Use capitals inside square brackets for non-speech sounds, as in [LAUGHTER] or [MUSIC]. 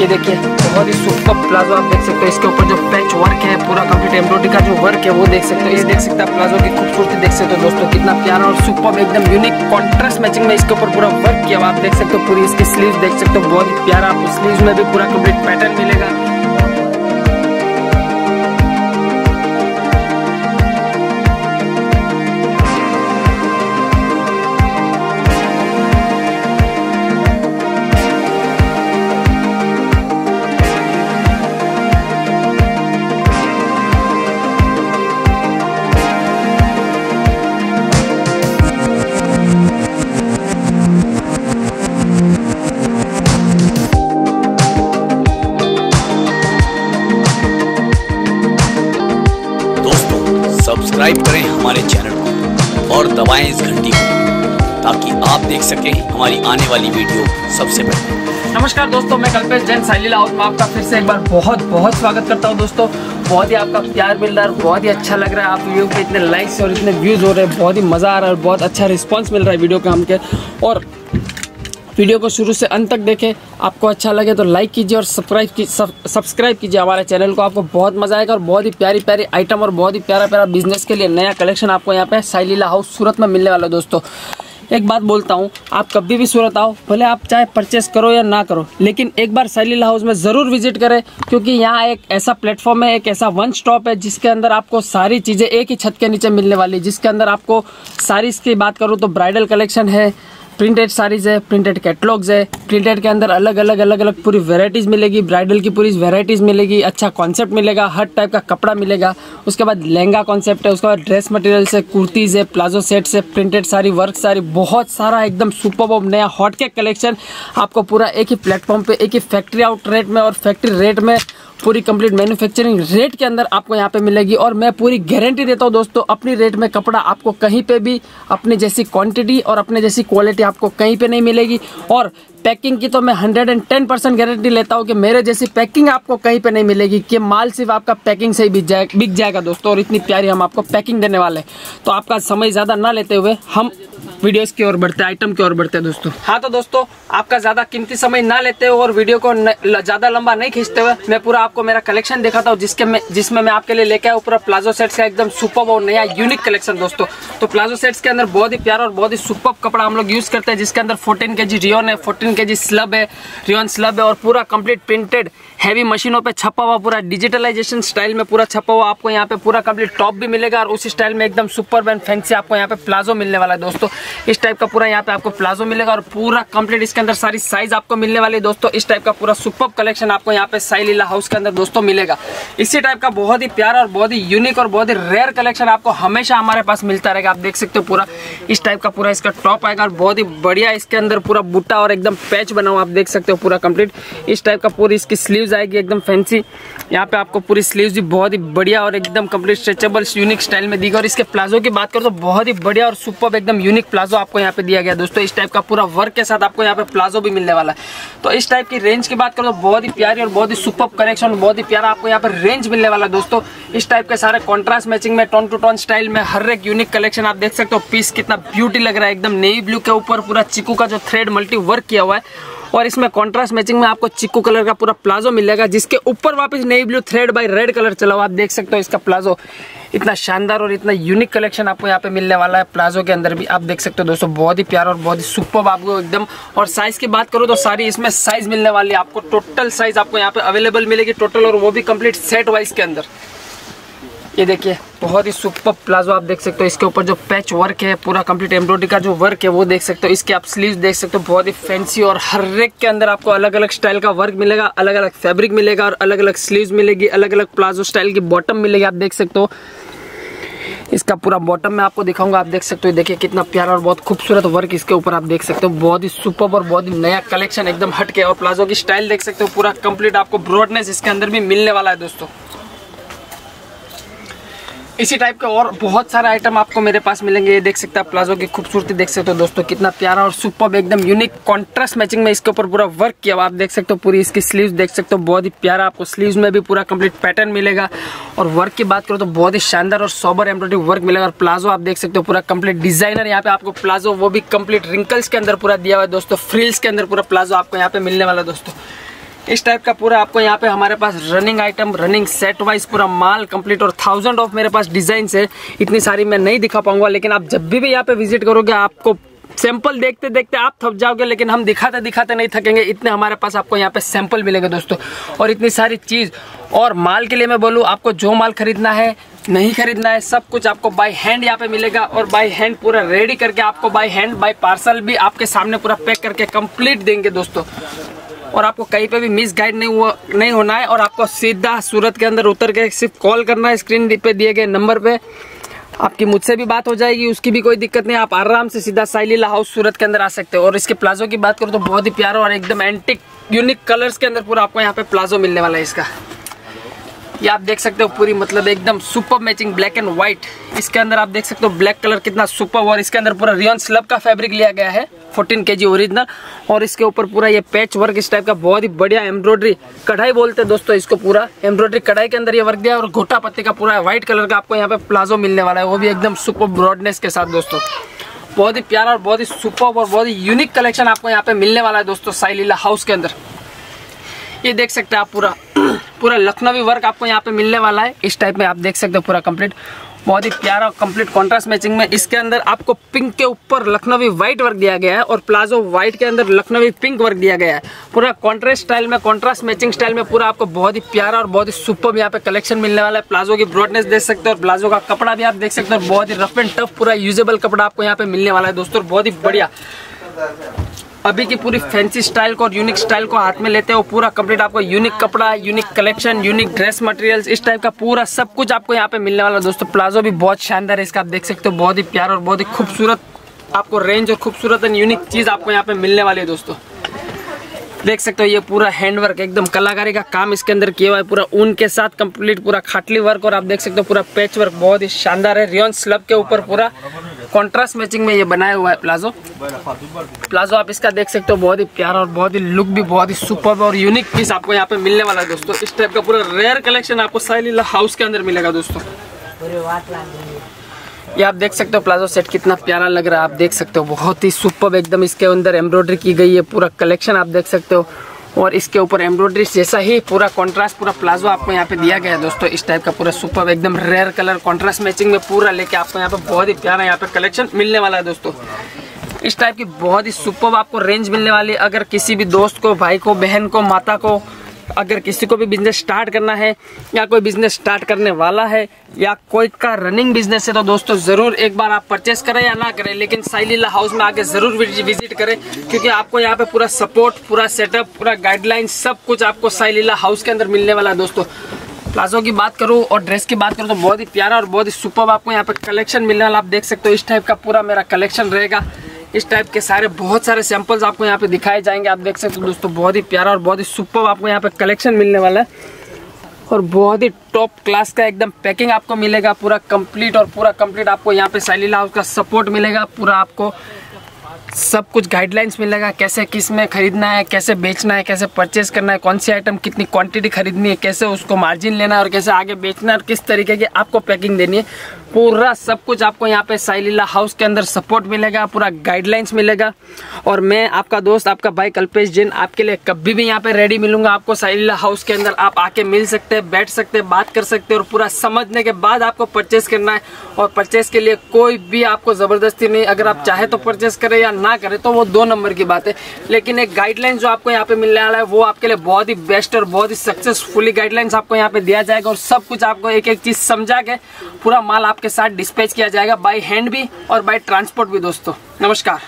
ये देखिए, बहुत ही सुपर प्लाजो आप देख सकते हो। इसके ऊपर जो पैच वर्क है, पूरा कंप्लीट एम्ब्रॉयडरी का जो वर्क है, वो देख सकते हो। ये देख सकते हैं प्लाजो की खूबसूरती देख सकते हो दोस्तों, कितना प्यारा और सुपर एकदम यूनिक कॉन्ट्रास्ट मैचिंग में इसके ऊपर पूरा वर्क किया हुआ आप देख सकते हो। पूरी इसकी स्लीव देख सकते हो, बहुत ही प्यारा। आप स्लीव में भी पूरा कंप्लीट पैटर्न मिलेगा। करें हमारे चैनल को और दबाएँ इस घंटी को, ताकि आप देख सकें हमारी आने वाली वीडियो सबसे पहले। नमस्कार दोस्तों, मैं कल्पेश जैन साइलीला हाउस में आपका फिर से एक बार बहुत बहुत स्वागत करता हूँ दोस्तों। बहुत ही आपका प्यार मिल रहा है बहुत ही अच्छा लग रहा है आप वीडियो पे इतने लाइक्स और इतने व्यूज़ हो रहे हैं। बहुत ही मज़ा आ रहा है और बहुत अच्छा रिस्पॉन्स मिल रहा है वीडियो के हमके। और वीडियो को शुरू से अंत तक देखें। आपको अच्छा लगे तो लाइक कीजिए और सब्सक्राइब की सब्सक्राइब कीजिए हमारे चैनल को। आपको बहुत मज़ा आएगा और बहुत ही प्यारी प्यारी आइटम और बहुत ही प्यारा प्यारा बिज़नेस के लिए नया कलेक्शन आपको यहाँ पे साइलीला हाउस सूरत में मिलने वाला दोस्तों। एक बात बोलता हूँ, आप कभी भी सूरत आओ, भले आप चाहे परचेस करो या ना करो, लेकिन एक बार साइलीला हाउस में ज़रूर विज़िट करें, क्योंकि यहाँ एक ऐसा प्लेटफॉर्म है, एक ऐसा वन स्टॉप है, जिसके अंदर आपको सारी चीज़ें एक ही छत के नीचे मिलने वाली जिसके अंदर आपको सारीज की बात करूँ तो ब्राइडल कलेक्शन है प्रिंटेड साड़ीज है, प्रिंटेड कैटलॉग्स है, प्रिंटेड के अंदर अलग अलग अलग अलग पूरी वेराइटीज मिलेगी ब्राइडल की पूरी वेराइटीज मिलेगी अच्छा कॉन्सेप्ट मिलेगा, हर टाइप का कपड़ा मिलेगा। उसके बाद लहंगा कॉन्सेप्ट है, उसके बाद ड्रेस मटेरियल से कुर्तीज है प्लाजो सेट से प्रिंटेड साड़ी वर्क साड़ी, बहुत सारा एकदम सुपर नया हॉट के कलेक्शन आपको पूरा एक ही प्लेटफॉर्म पर एक ही फैक्ट्री आउट रेट में और फैक्ट्री रेट में पूरी कंप्लीट मैन्युफैक्चरिंग रेट के अंदर आपको यहाँ पे मिलेगी और मैं पूरी गारंटी देता हूँ दोस्तों, अपनी रेट में कपड़ा आपको कहीं पे भी, अपनी जैसी क्वांटिटी और अपने जैसी क्वालिटी आपको कहीं पे नहीं मिलेगी। और पैकिंग की तो मैं 110 परसेंट गारंटी लेता हूँ कि मेरे जैसी पैकिंग आपको कहीं पे नहीं मिलेगी, कि माल सिर्फ़ आपका पैकिंग से ही बिक जाए बिक जाएगा दोस्तों, और इतनी प्यारी हम आपको पैकिंग देने वाले हैं। तो आपका समय ज़्यादा ना लेते हुए हम वीडियोस की ओर बढ़ते हैं आइटम की ओर बढ़ते हैं दोस्तों। हाँ तो दोस्तों, आपका ज़्यादा कीमती समय ना लेते हुए और वीडियो को ज़्यादा लंबा नहीं खींचते हुए मैं पूरा आपको मेरा कलेक्शन दिखाता हूँ, जिसके में जिसमें मैं आपके लिए लेके आया पूरा प्लाजो सेट्स का एकदम सुपर और नया यूनिक कलेक्शन दोस्तों। तो प्लाजो सेट्स के अंदर बहुत ही प्यारा और बहुत ही सुपर कपड़ा हम लोग यूज़ करते हैं, जिसके अंदर फोर्टीन के जी रियोन है फोर्टीन के जी स्लब है रियोन स्लब है और पूरा कंप्लीट प्रिंटेड हैवी मशीनों पे छपा हुआ पूरा डिजिटलाइजेशन स्टाइल में पूरा छपा हुआ आपको यहाँ पे पूरा कंप्लीट टॉप भी मिलेगा और उस स्टाइल में एकदम सुपर बैंड फैंसी आपको यहाँ पे प्लाजो मिलने वाला है दोस्तों। इस टाइप का पूरा यहाँ पे आपको प्लाजो मिलेगा और पूरा कंप्लीट इसके अंदर सारी साइज़ आपको मिलने वाली दोस्तों। इस टाइप का पूरा सुपर कलेक्शन आपको यहाँ पे साई लीला हाउस के अंदर दोस्तों मिलेगा। इसी टाइप का बहुत ही प्यारा और बहुत ही यूनिक और बहुत ही रेयर कलेक्शन आपको हमेशा हमारे पास मिलता रहेगा। आप देख सकते हो पूरा। इस टाइप का पूरा इसका टॉप आएगा और बहुत ही बढ़िया इसके अंदर पूरा बूटा और एकदम पैच बना हुआ आप देख सकते हो पूरा कंप्लीट इस टाइप का पूरी इसकी स्लीव्स आएगी एकदम फैंसी यहाँ पे आपको पूरी स्लीव्स भी बहुत ही बढ़िया और एकदम कंप्लीट स्ट्रेचेबल यूनिक स्टाइल में दी और इसके प्लाजो की बात करो तो बहुत ही बढ़िया और सुपर एकदम यूनिक प्लाजो आपको यहाँ पे दिया गया दोस्तों, इस टाइप का पूरा वर्क के साथ आपको यहाँ पे प्लाजो भी मिलने वाला है। तो इस टाइप की रेंज की बात करो तो बहुत ही प्यारी और बहुत ही सुपर कलेक्शन बहुत ही प्यारा आपको यहाँ पे रेंज मिलने वाला है दोस्तों। इस टाइप के सारे कॉन्ट्रास्ट मैचिंग में टोन टू टोन स्टाइल में हर एक यूनिक कलेक्शन आप देख सकते हो। पीस कितना ब्यूटी लग रहा है, एकदम नेवी ब्लू के ऊपर पूरा चिकू का जो थ्रेड मल्टी वर्क किया हुआ है। और इसमें कॉन्ट्रास्ट मैचिंग में आपको चिक्कू कलर का पूरा प्लाजो मिलेगा, जिसके ऊपर वापस navy blue thread by red colour चला हुआ आप देख सकते हो इसका प्लाजो इतना शानदार और इतना यूनिक कलेक्शन आपको यहाँ पे मिलने वाला है प्लाजो के अंदर भी। आप देख सकते हो दोस्तों, बहुत ही प्यारा और बहुत ही सुपर आपको एकदम, और साइज़ की बात करो तो सारी इसमें साइज़ मिलने वाली है। आपको टोटल साइज़ आपको यहाँ पे अवेलेबल मिलेगी टोटल और वो भी कंप्लीट सेट वाइज के अंदर। ये देखिए, बहुत ही सुपर प्लाजो आप देख सकते हो। इसके ऊपर जो पैच वर्क है, पूरा कंप्लीट एम्ब्रॉयडरी का जो वर्क है, वो देख सकते हो। इसके आप स्लीव देख सकते हो, बहुत ही फैंसी और हर एक के अंदर आपको अलग अलग स्टाइल का वर्क मिलेगा अलग अलग फैब्रिक मिलेगा और अलग अलग स्लीव मिलेगी अलग अलग प्लाजो स्टाइल की बॉटम मिलेगी, आप देख सकते हो। इसका पूरा बॉटम में आपको दिखाऊँगा, आप देख सकते हो। देखिए, कितना प्यारा और बहुत खूबसूरत वर्क इसके ऊपर आप देख सकते हो। बहुत ही सुपर और बहुत ही नया कलेक्शन एकदम हटके और प्लाजो की स्टाइल देख सकते हो। पूरा कंप्लीट आपको ब्रॉडनेस इसके अंदर भी मिलने वाला है, दोस्तों। इसी टाइप के और बहुत सारे आइटम आपको मेरे पास मिलेंगे। ये देख सकते हैं प्लाजो की खूबसूरती देख सकते हो दोस्तों, कितना प्यारा और सुपर एकदम यूनिक कॉन्ट्रास्ट मैचिंग में इसके ऊपर पूरा वर्क किया हुआ आप देख सकते हो, पूरी इसकी स्लीव्स देख सकते हो, बहुत ही प्यारा आपको स्लीव्स में भी पूरा कंप्लीट पैटर्न मिलेगा। और वर्क की बात करो तो बहुत ही शानदार और सोबर एम्ब्रॉयडरी वर्क मिलेगा। और प्लाजो आप देख सकते हो पूरा कंप्लीट डिज़ाइनर यहाँ पे आपको प्लाजो वो भी कंप्लीट रिंकल्स के अंदर पूरा दिया हुआ है दोस्तों फ्रिल्स के अंदर पूरा प्लाजो आपको यहाँ पे मिलने वाला दोस्तों। इस टाइप का पूरा आपको यहाँ पे हमारे पास running item running set wise पूरा माल कंप्लीट और थाउज़ेंड ऑफ़ मेरे पास डिज़ाइन है। इतनी सारी मैं नहीं दिखा पाऊँगा लेकिन आप जब भी, भी यहाँ पे विज़िट करोगे आपको सैंपल देखते देखते आप थक जाओगे लेकिन हम दिखाते दिखाते नहीं थकेंगे। इतने हमारे पास आपको यहाँ पे सैंपल मिलेंगे दोस्तों। और इतनी सारी चीज़ और माल के लिए मैं बोलूँ आपको जो माल खरीदना है नहीं खरीदना है सब कुछ आपको बाय हैंड यहाँ पे मिलेगा। और बाय हैंड पूरा रेडी करके आपको बाय हैंड बाय पार्सल भी आपके सामने पूरा पैक करके कंप्लीट देंगे दोस्तों। और आपको कहीं पे भी मिस गाइड नहीं हुआ नहीं होना है और आपको सीधा सूरत के अंदर उतर के सिर्फ़ कॉल करना है स्क्रीन पे दिए गए नंबर पे। आपकी मुझसे भी बात हो जाएगी, उसकी भी कोई दिक्कत नहीं। आप आराम से सीधा साइलीला हाउस सूरत के अंदर आ सकते हो। और इसके प्लाजो की बात करो तो बहुत ही प्यारा और एकदम एंटिक यूनिक कलर्स के अंदर पूरा आपको यहाँ पे प्लाजो मिलने वाला है इसका। ये आप देख सकते हो पूरी मतलब एकदम super matching black and white इसके अंदर आप देख सकते हो ब्लैक कलर कितना सुपर और इसके अंदर पूरा रियन स्लब का फैब्रिक लिया गया है। 14 के जी ओरिजिनल और इसके ऊपर पूरा ये पैच वर्क इस टाइप का बहुत ही बढ़िया एम्ब्रॉयडरी कढ़ाई बोलते हैं दोस्तों इसको पूरा। एम्ब्रॉयडरी कढ़ाई के अंदर ये वर्क दिया और घोटा पत्ती का पूरा व्हाइट कलर का आपको यहाँ पे प्लाजो मिलने वाला है। वो भी एकदम सुपर ब्रॉडनेस के साथ दोस्तों। बहुत ही प्यारा और बहुत ही सुपर और बहुत ही यूनिक कलेक्शन आपको यहाँ पे मिलने वाला है दोस्तों साइलीला हाउस के अंदर। ये देख सकते हैं आप पूरा। [CLEARS THROAT] पूरा लखनवी वर्क आपको यहाँ पे मिलने वाला है। इस टाइप में आप देख सकते हो पूरा कंप्लीट बहुत ही प्यारा कंप्लीट कॉन्ट्रास्ट मैचिंग में इसके अंदर आपको पिंक के ऊपर लखनवी व्हाइट वर्क दिया गया है और प्लाजो व्हाइट के अंदर लखनवी पिंक वर्क दिया गया है। पूरा कॉन्ट्रास्ट स्टाइल में कॉन्ट्रास्ट मैचिंग स्टाइल में पूरा आपको बहुत ही प्यारा और बहुत ही सुपर यहाँ पे कलेक्शन मिलने वाला है। प्लाजो की ब्रॉडनेस देख सकते हो और प्लाजो का कपड़ा भी आप देख सकते हो, बहुत ही रफ एंड टफ पूरा यूजेबल कपड़ा आपको यहाँ पे मिलने वाला है दोस्तों बहुत ही बढ़िया। अभी की पूरी फैंसी स्टाइल को और यूनिक स्टाइल को हाथ में लेते हो पूरा कंप्लीट आपको यूनिक कपड़ा unique collection unique dress materials इस टाइप का पूरा सब कुछ आपको यहाँ पे मिलने वाला दोस्तों प्लाजो भी बहुत शानदार है, इसका आप देख सकते हो, बहुत ही प्यार और बहुत ही खूबसूरत आपको रेंज और खूबसूरत एंड यूनिक चीज़ आपको यहाँ पे मिलने वाली है, दोस्तों। देख सकते हो, ये पूरा हैंडवर्क एकदम कलाकारी का काम इसके अंदर किया हुआ है, पूरा ऊन के साथ कंप्लीट पूरा खाटली वर्क और आप देख सकते हो, पूरा पैच वर्क बहुत ही शानदार है रियन स्लब के ऊपर पूरा कॉन्ट्रास्ट मैचिंग में ये बनाया हुआ है प्लाजो प्लाजो आप इसका देख सकते हो बहुत ही प्यारा और बहुत ही लुक भी बहुत ही सुपर और यूनिक पीस आपको यहाँ पे मिलने वाला है दोस्तों। इस टाइप का पूरा रेयर कलेक्शन आपको साइलीला हाउस के अंदर मिलेगा दोस्तों। ये आप देख सकते हो प्लाजो सेट कितना प्यारा लग रहा है आप देख सकते हो बहुत ही सुपर एकदम इसके अंदर एम्ब्रॉयडरी की गई है पूरा कलेक्शन आप देख सकते हो। और इसके ऊपर एम्ब्रॉयडरी जैसा ही पूरा कॉन्ट्रास्ट पूरा प्लाजो आपको यहाँ पे दिया गया है दोस्तों। इस टाइप का पूरा सुपर एकदम रेयर कलर कॉन्ट्रास्ट मैचिंग में पूरा लेके आपको यहाँ पे बहुत ही प्यारा यहाँ पे कलेक्शन मिलने वाला है दोस्तों। इस टाइप की बहुत ही सुपर आपको रेंज मिलने वाली है। अगर किसी भी दोस्त को, भाई को, बहन को, माता को अगर किसी को भी बिज़नेस स्टार्ट करना है, या कोई बिज़नेस स्टार्ट करने वाला है, या कोई का रनिंग बिज़नेस है तो दोस्तों ज़रूर एक बार आप परचेस करें या ना करें, लेकिन साइलीला हाउस में आके ज़रूर विज़िट करें, क्योंकि आपको यहाँ पे पूरा सपोर्ट पूरा सेटअप पूरा गाइडलाइन सब कुछ आपको साइलीला हाउस के अंदर मिलने वाला है दोस्तों। प्लाजो की बात करूँ और ड्रेस की बात करूँ तो बहुत ही प्यारा और बहुत ही सुपर आपको यहाँ पे कलेक्शन मिलने वाला आप देख सकते हो इस टाइप का पूरा मेरा कलेक्शन रहेगा। इस टाइप के सारे, बहुत सारे सैंपल्स आपको यहाँ पे दिखाए जाएँगे। आप देख सकते हो दोस्तों, बहुत ही प्यारा और बहुत ही सुपर आपको यहाँ पे कलेक्शन मिलने वाला है। और बहुत ही टॉप क्लास का एकदम पैकिंग आपको मिलेगा, पूरा कंप्लीट और पूरा कंप्लीट आपको यहाँ पे सैलीला हाउस का सपोर्ट मिलेगा, पूरा आपको सब कुछ गाइडलाइंस मिलेगा, कैसे किसमें खरीदना है, कैसे बेचना है, कैसे परचेज करना है, कौन सी आइटम कितनी क्वांटिटी खरीदनी है, कैसे उसको मार्जिन लेना है और कैसे आगे बेचना है और किस तरीके की आपको पैकिंग देनी है। पूरा सब कुछ आपको यहाँ पे साइलीला हाउस के अंदर सपोर्ट मिलेगा, पूरा गाइडलाइंस मिलेगा। और मैं, आपका दोस्त, आपका भाई कल्पेश जैन, आपके लिए कभी भी यहाँ पे रेडी मिलूँगा। आपको साइलीला हाउस के अंदर आप आके मिल सकते हैं, बैठ सकते हैं, बात कर सकते हैं और पूरा समझने के बाद आपको परचेस करना है। और परचेस के लिए कोई भी आपको ज़बरदस्ती नहीं, अगर आप चाहे तो परचेस करें या ना करें तो वो दो नंबर की बात है। लेकिन एक गाइडलाइन जो आपको यहाँ पे मिलने वाला है, वो आपके लिए बहुत ही बेस्ट और बहुत ही सक्सेसफुली गाइडलाइंस आपको यहाँ पे दिया जाएगा। और सब कुछ आपको एक एक चीज़ समझा के पूरा माल आपके साथ डिस्पैच किया जाएगा बाय हैंड भी और बाय ट्रांसपोर्ट भी दोस्तों। नमस्कार।